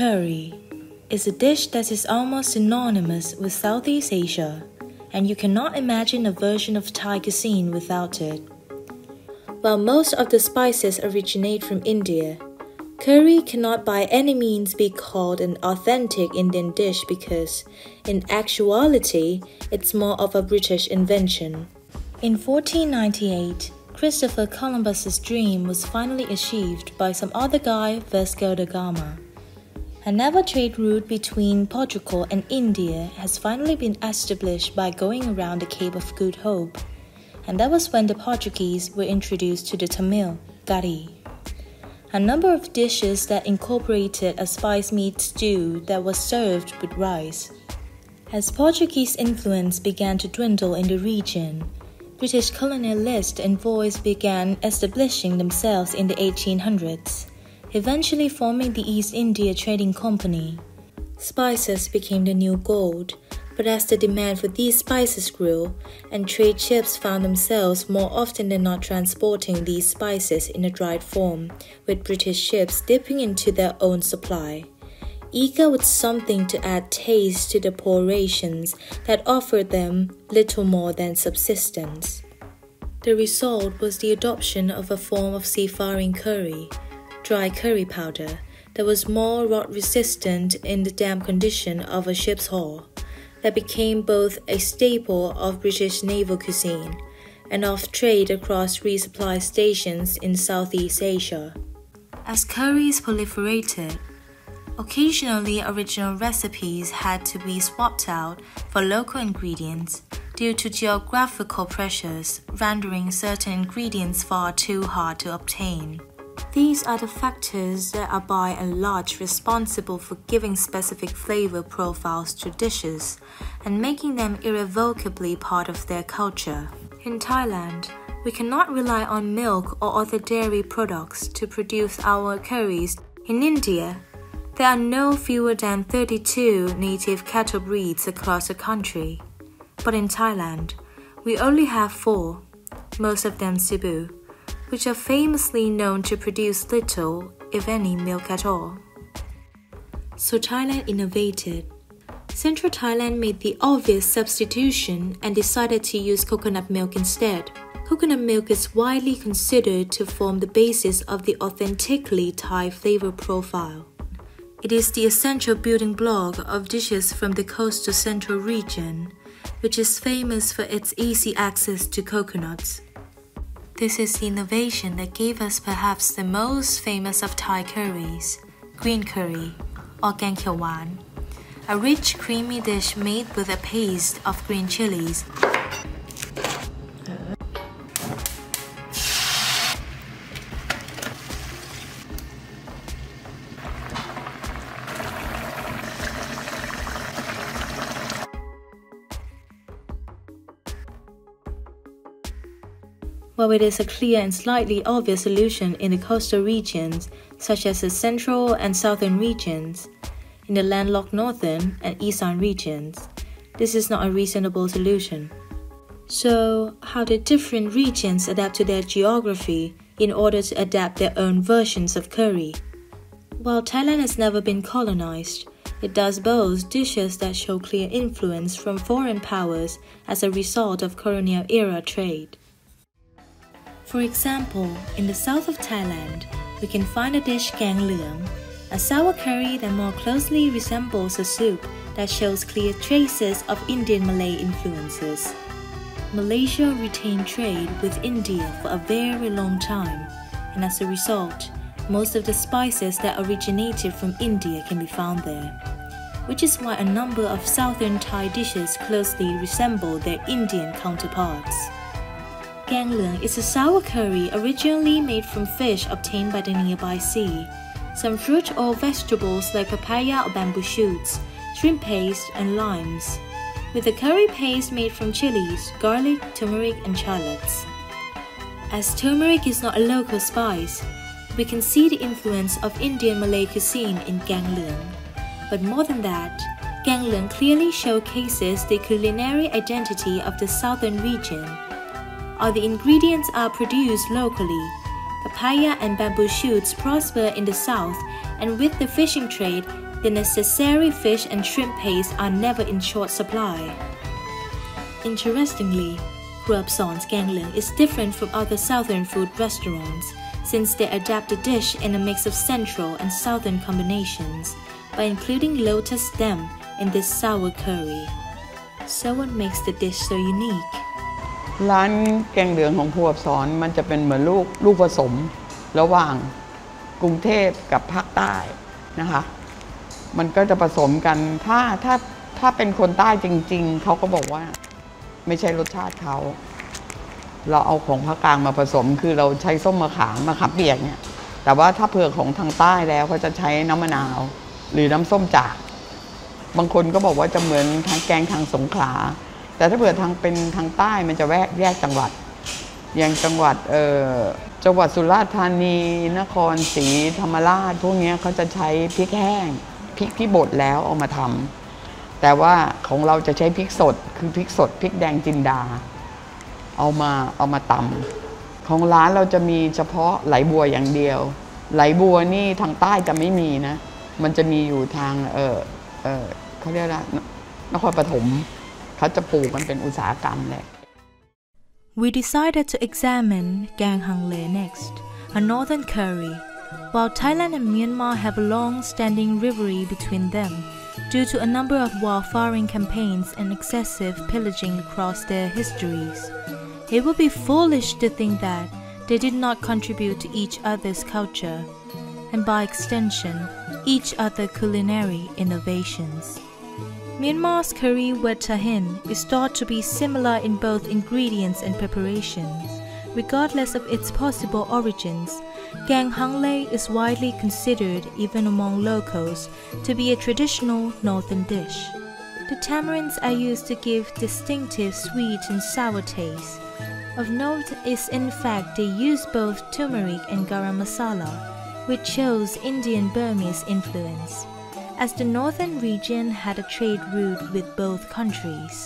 curry is a dish that is almost synonymous with Southeast Asia, and you cannot imagine a version of Thai cuisine without it. While most of the spices originate from India, curry cannot by any means be called an authentic Indian dish because, in actuality, it's more of a British invention. In 1498, Christopher Columbus's dream was finally achieved by some other guy, Vasco da Gama. Another trade route between Portugal and India has finally been established by going around the Cape of Good Hope, and that was when the Portuguese were introduced to the Tamil curry. A number of dishes that incorporated a spice meat stew that was served with rice. As Portuguese influence began to dwindle in the region, British colonialists and voice began establishing themselves in the 1800s eventually forming the East India Trading Company. Spices became the new gold, but as the demand for these spices grew, and trade ships found themselves more often than not transporting these spices in a dried form, with British ships dipping into their own supply. Eager with something to add taste to the poor rations that offered them little more than subsistence. The result was the adoption of a form of seafaring curry, dry curry powder that was more rot resistant in the damp condition of a ship's hull, that became both a staple of British naval cuisine and of trade across resupply stations in Southeast Asia. As curries proliferated, occasionally original recipes had to be swapped out for local ingredients due to geographical pressures rendering certain ingredients far too hard to obtain. These are the factors that are by and large responsible for giving specific flavor profiles to dishes and making them irrevocably part of their culture. In Thailand, we cannot rely on milk or other dairy products to produce our curries. In India, there are no fewer than 32 native cattle breeds across the country. But in Thailand, we only have four, most of them Zebu which are famously known to produce little, if any, milk at all. So Thailand innovated. Central Thailand made the obvious substitution and decided to use coconut milk instead. Coconut milk is widely considered to form the basis of the authentically Thai flavor profile. It is the essential building block of dishes from the coastal central region, which is famous for its easy access to coconuts. This is the innovation that gave us perhaps the most famous of Thai curries, green curry, or gang wan, a rich creamy dish made with a paste of green chilies while it is a clear and slightly obvious solution in the coastal regions, such as the central and southern regions, in the landlocked northern and eastern regions, this is not a reasonable solution. So, how did different regions adapt to their geography in order to adapt their own versions of curry? While Thailand has never been colonized, it does boast dishes that show clear influence from foreign powers as a result of colonial era trade. For example, in the south of Thailand, we can find a dish gang leung, a sour curry that more closely resembles a soup that shows clear traces of Indian Malay influences. Malaysia retained trade with India for a very long time, and as a result, most of the spices that originated from India can be found there, which is why a number of southern Thai dishes closely resemble their Indian counterparts. Gang leung is a sour curry originally made from fish obtained by the nearby sea, some fruit or vegetables like papaya or bamboo shoots, shrimp paste, and limes, with a curry paste made from chilies, garlic, turmeric, and shallots. As turmeric is not a local spice, we can see the influence of Indian Malay cuisine in gang leung. But more than that, gang leung clearly showcases the culinary identity of the southern region all the ingredients are produced locally. Papaya and bamboo shoots prosper in the south, and with the fishing trade, the necessary fish and shrimp paste are never in short supply. Interestingly, Son's gang leung is different from other southern food restaurants since they adapt the dish in a mix of central and southern combinations by including lotus stem in this sour curry. So what makes the dish so unique? ร้านแกงเหลืองของครัวสอนมันจะเป็นเหมือนลูกลูกผสมระหว่างกรุงเทพกับภาคใต้นะคะ มันก็จะผสมกันถ้าถ้าถ้าเป็นคนใต้จริง ๆเขาก็บอกว่าไม่ใช่รสชาติเขาเราเอาของภาคกลางมาผสม คือเราใช้ส้มมะขามมะขามเปียกเนี่ย แต่ว่าถ้าเผื่อของทางใต้แล้วเขาจะใช้น้ำมะนาว หรือน้ำส้มจาก บางคนก็บอกว่าจะเหมือนทางแกงทางสงขลา แต่ถ้าเผื่อทางเป็นทางใต้มันจะแวกแยกจังหวัด อย่างจังหวัดเอ่อจังหวัดสุราษฎร์ธานี นครศรีธรรมราชพวกนี้เขาจะใช้พริกแห้งพริกที่บดแล้วเอามาทำแต่ว่าของเราจะใช้พริกสด คือพริกสดพริกแดงจินดา เอามาเอามาตำของร้านเราจะมีเฉพาะไหลบัวอย่างเดียว ไหลบัวนี่ทางใต้จะไม่มีนะ มันจะมีอยู่ทางเออเออเขาเรียกว่านครปฐม เขาจะปลูกมันเป็นอุตสาหกรรมแหละ We decided to examine Gang Hang Le next, a northern curry. While Thailand and Myanmar have a long-standing rivalry between them, due to a number of war-faring campaigns and excessive pillaging across their histories, it would be foolish to think that they did not contribute to each other's culture, and by extension, each other culinary innovations. Myanmar's curry with tahin is thought to be similar in both ingredients and preparation. Regardless of its possible origins, gang hang le is widely considered, even among locals, to be a traditional northern dish. The tamarinds are used to give distinctive sweet and sour taste. Of note is in fact they use both turmeric and garam masala, which shows Indian Burmese influence as the northern region had a trade route with both countries.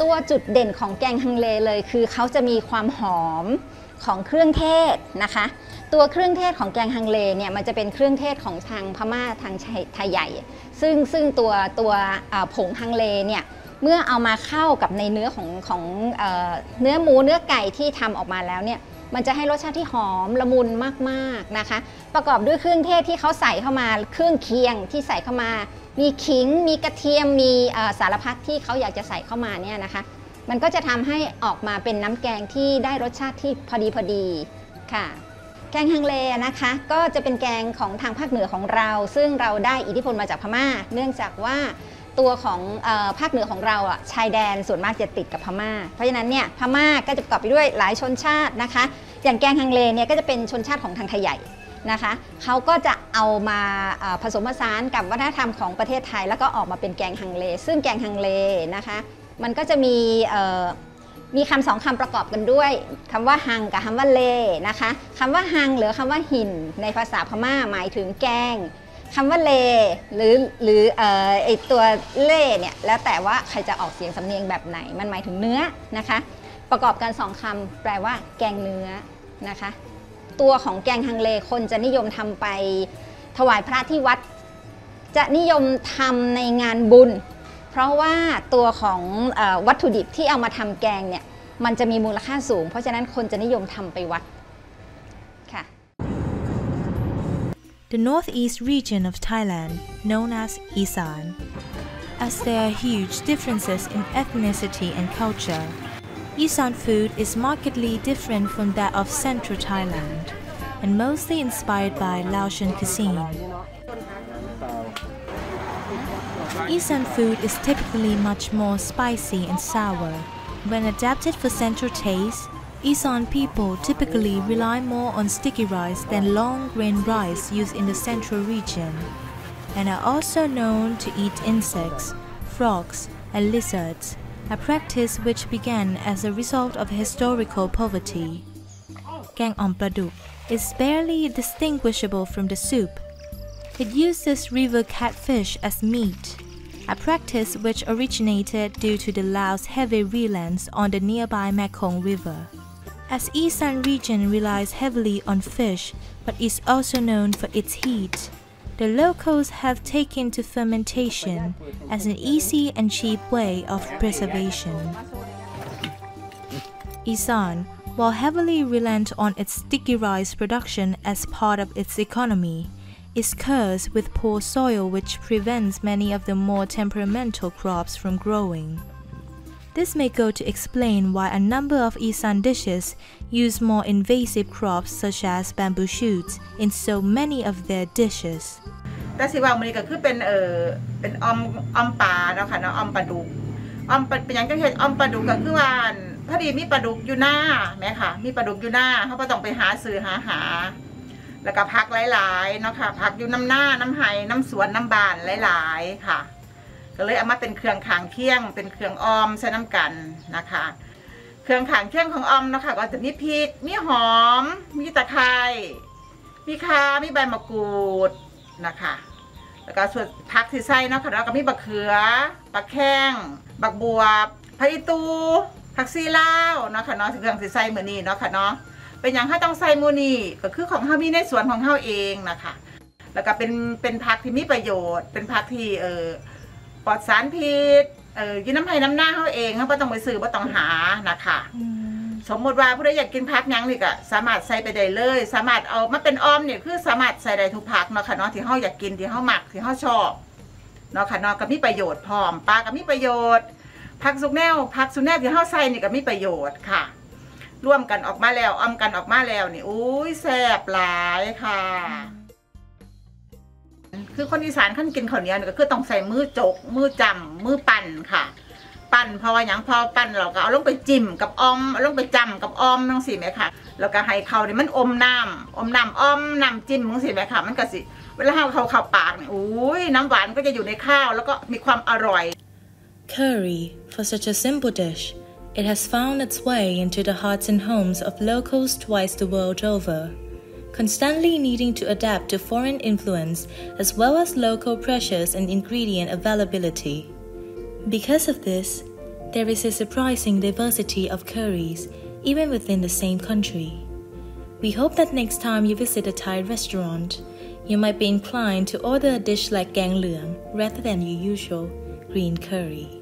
ตัวจุดเด่นของแกงฮังเลเลยคือเขาจะมีความหอมของเครื่องเทศนะคะ ตัวเครื่องเทศของแกงฮังเลเนี่ยมันจะเป็นเครื่องเทศของทางพม่าทางไทยใหญ่ ซึ่งซึ่งตัวตัวผงฮังเลเนี่ยเมื่อเอามาเข้ากับในเนื้อของของเนื้อหมูเนื้อไก่ที่ทำออกมาแล้วเนี่ย มันจะให้รสชาติที่หอมละมุนมากๆนะคะ ประกอบด้วยเครื่องเทศที่เขาใส่เข้ามา เครื่องเคียงที่ใส่เข้ามา มีขิง มีกระเทียม มีสารพัดที่เขาอยากจะใส่เข้ามาเนี่ยนะคะ มันก็จะทำให้ออกมาเป็นน้ำแกงที่ได้รสชาติที่พอดีพอดีค่ะ แกงฮังเลนะคะ ก็จะเป็นแกงของทางภาคเหนือของเรา ซึ่งเราได้อิทธิพลมาจากพม่า เนื่องจากว่า ตัวของอภาคเหนือของเราอะชายแดนส่วนมากจะติดกับพม่า เพราะฉะนั้นเนี่ยพม่าก็จะประกอบไปด้วยหลายชนชาตินะคะ อย่างแกงฮังเลเนี่ยก็จะเป็นชนชาติของทางไทยใหญ่นะคะเขาก็จะเอามาผสมผสานกับวัฒนธรรมของประเทศไทย แล้วก็ออกมาเป็นแกงฮังเล ซึ่งแกงฮังเลนะคะมันก็จะมีมีคำสองคำประกอบกันด้วยคำว่าฮังกับคำว่าเลนะคะคำว่าฮังหรือคำว่าหินในภาษาพม่าหมายถึงแกง คำว่าเลหรือหรือไอตัวเล่เนี่ยแล้วแต่ว่าใครจะออกเสียงสำเนียงแบบไหน มันหมายถึงเนื้อนะคะ ประกอบกันสองคำแปลว่าแกงเนื้อนะคะ ตัวของแกงฮังเลคนจะนิยมทำไปถวายพระที่วัด จะนิยมทำในงานบุญ เพราะว่าตัวของอวัตถุดิบที่เอามาทำแกงเนี่ยมันจะมีมูลค่าสูง เพราะฉะนั้นคนจะนิยมทำไปวัด the northeast region of Thailand, known as Isan. As there are huge differences in ethnicity and culture, Isan food is markedly different from that of central Thailand and mostly inspired by Laotian cuisine. Isan food is typically much more spicy and sour. When adapted for central taste, Isan people typically rely more on sticky rice than long grain rice used in the central region, and are also known to eat insects, frogs, and lizards, a practice which began as a result of historical poverty. Gang Om Pladuk is barely distinguishable from the soup. It uses river catfish as meat, a practice which originated due to the Laos heavy reliance on the nearby Mekong River. As Isan region relies heavily on fish, but is also known for its heat, the locals have taken to fermentation as an easy and cheap way of preservation. Isan, while heavily reliant on its sticky rice production as part of its economy, is cursed with poor soil which prevents many of the more temperamental crops from growing. This may go to explain why a number of Isan dishes use more invasive crops such as bamboo shoots in so many of their dishes. แต่สิว่ามื้อนี้ก็คือเป็นเออเป็นอมอมปลาเนาะค่ะเนาะอมปลาดุกอมเป็นหยังจังเฮ็ดออมปลาดุกก็คือว่าพอดีมีปลาดุกอยู่หน้าแม่ค่ะ มีปลาดุกอยู่หน้าเฮาบ่ต้องไปหาซื้อหาหา แล้วก็ผักหลายๆเนาะค่ะผักอยู่น้ำหน้าน้ำไห้น้ำสวนน้ำบานหลาย ๆ ค่ะ ก็เลยเอามาเป็นเครื่องขางเคียง เป็นเครื่องออมใส่น้ำกันนะคะ เครื่องขางเคียงของออมเนาะคะ ก็จะมีพริก มีหอม มีตะไคร้มีข่ามีใบมะกรูดนะคะ แล้วก็ส่วนผักที่ใส่เนาะค่ะแล้วก็มีบักเขือบักแข้งบักบวบผักอีตูผักซีลาวเนาะค่ะเนาะเครื่องที่ใส่มือนี้เนาะค่ะเนาะเป็นอย่างเฮาต้องใส่มื้อนี้ก็คือของเฮามีในสวนของเฮาเองนะคะ แล้วก็เป็นเป็นผักที่มีประโยชน์ เป็นผักที่เออ ปลอดสารพิษเอออยินน้ำไผ่น้ำหน้าเขาเองเขาไม่ต้องไปซื้อไม่ต้องหานะคะสมมติว่าผู้ใดอยากกินผักหยังนี่ก็สามารถใส่ไปได้เลย สามารถเอามาเป็นออมเนี่ยคือสามารถใส่ได้ทุกผักเนาะค่ะเนาะที่เขาอยากกินที่เขาหมักที่เขาชอบเนาะค่ะเนาะก็มีประโยชน์พร้อมปลาก็มีประโยชน์ผักสุกแนวผักสุกแนวที่เขาใส่นี่ก็มีประโยชน์ค่ะร่วมกันออกมาแล้วออมกันออกมาแล้วนี่อุ้ยแซ่บหลายค่ะ คือคนอีสานขั้นกินข้าวเหนียวนี่ก็คือต้องใส่มือจก มือจำมือปั่นค่ะ ปั่นเพราะว่าหยังพอปั่นเราก็เอาลงไปจิ้มกับออมเอาลงไปจำกับออมนั่งสิไหมค่ะแล้วก็ให้เขาเนี่ยมันอมน้ำอมน้ำออมน้ำจิ้มนั่งสิไหมค่ะ มันก็สิ เวลาเขาเขาเข้าปากเนี่ยอุ้ยน้ำหวานก็จะอยู่ในข้าวแล้วก็มีความอร่อย Curry, for such a simple dish, it has found its way into the hearts and homes of locals twice the world over, constantly needing to adapt to foreign influence as well as local pressures and ingredient availability. Because of this, there is a surprising diversity of curries even within the same country. We hope that next time you visit a Thai restaurant, you might be inclined to order a dish like gang leung rather than your usual green curry.